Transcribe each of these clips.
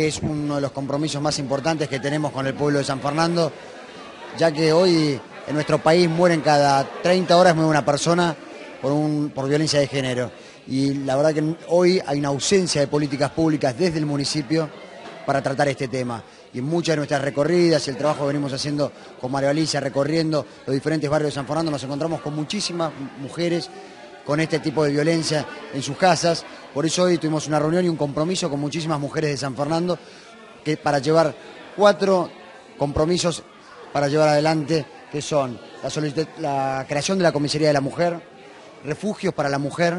Es uno de los compromisos más importantes que tenemos con el pueblo de San Fernando, ya que hoy en nuestro país mueren cada 30 horas muere una persona por, un, por violencia de género. Y la verdad que hoy hay una ausencia de políticas públicas desde el municipio para tratar este tema. Y en muchas de nuestras recorridas y el trabajo que venimos haciendo con María Alicia, recorriendo los diferentes barrios de San Fernando, nos encontramos con muchísimas mujeres con este tipo de violencia en sus casas. Por eso hoy tuvimos una reunión y un compromiso con muchísimas mujeres de San Fernando que para llevar cuatro compromisos para llevar adelante, que son la, la creación de la comisaría de la mujer, refugios para la mujer,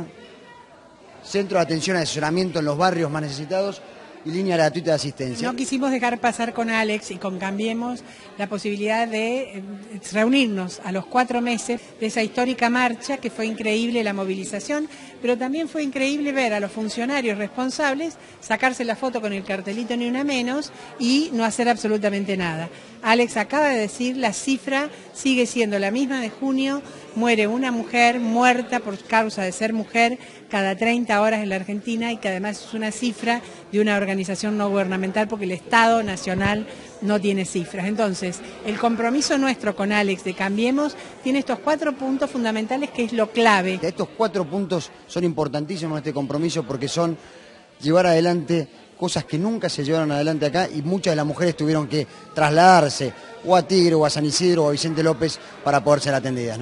centro de atención y asesoramiento en los barrios más necesitados y línea gratuita de asistencia. No quisimos dejar pasar con Alex y con Cambiemos la posibilidad de eh, reunirnos a los cuatro meses de esa histórica marcha, que fue increíble la movilización, pero también fue increíble ver a los funcionarios responsables sacarse la foto con el cartelito ni una menos y no hacer absolutamente nada. Alex acaba de decir, la cifra sigue siendo la misma de junio, muere una mujer muerta por causa de ser mujer cada 30 horas en la Argentina y que además es una cifra de una organización no gubernamental porque el Estado Nacional no tiene cifras. Entonces, el compromiso nuestro con Alex de Cambiemos tiene estos cuatro puntos fundamentales que es lo clave. Estos cuatro puntos son importantísimos en este compromiso porque son llevar adelante cosas que nunca se llevaron adelante acá y muchas de las mujeres tuvieron que trasladarse o a Tigre o a San Isidro o a Vicente López para poder ser atendidas.